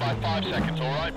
by five seconds, alright?